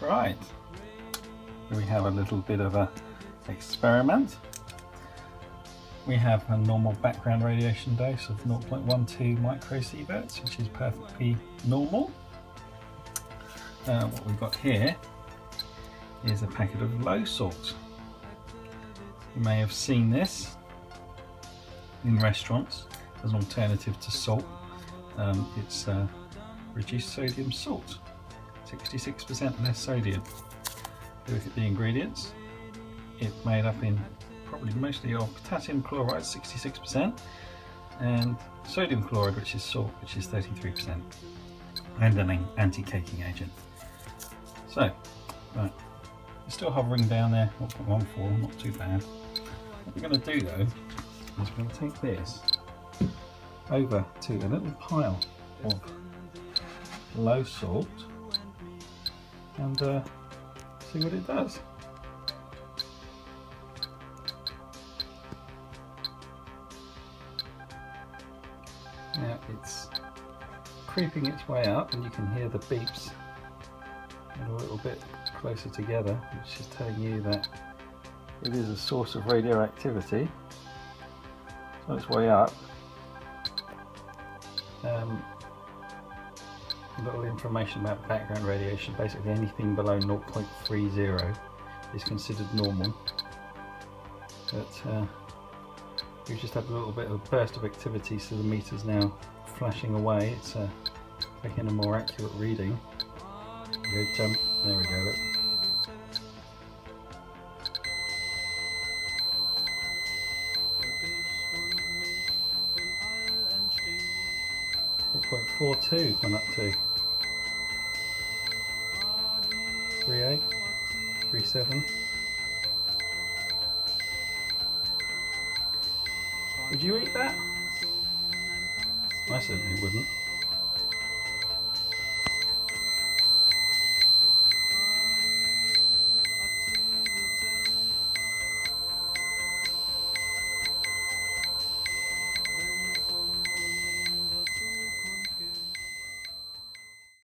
Right, we have a little bit of a experiment. We have a normal background radiation dose of 0.12 microsieverts, which is perfectly normal. Uh, what we've got here is a packet of Lo Salt. You may have seen this in restaurants as an alternative to salt. Um, it's uh, reduced sodium salt, 66% less sodium. If look at the ingredients, it's made up in probably mostly of potassium chloride, 66%, and sodium chloride, which is salt, which is 33%, and an anti-caking agent. So, right, it's still hovering down there, 0.14, not too bad. What we're going to do though, is we're going to take this over to a little pile of Lo Salt and uh, see what it does. Now it's creeping its way up and you can hear the beeps a little bit closer together which is telling you that it is a source of radioactivity. So its way up. Um, little information about background radiation. Basically anything below 0.30 is considered normal. But uh, we've just had a little bit of a burst of activity so the meter's now flashing away. It's uh, making a more accurate reading. Go jump. There we go. Look. Point four two went up to three eight, three seven. Would you eat that? I certainly wouldn't.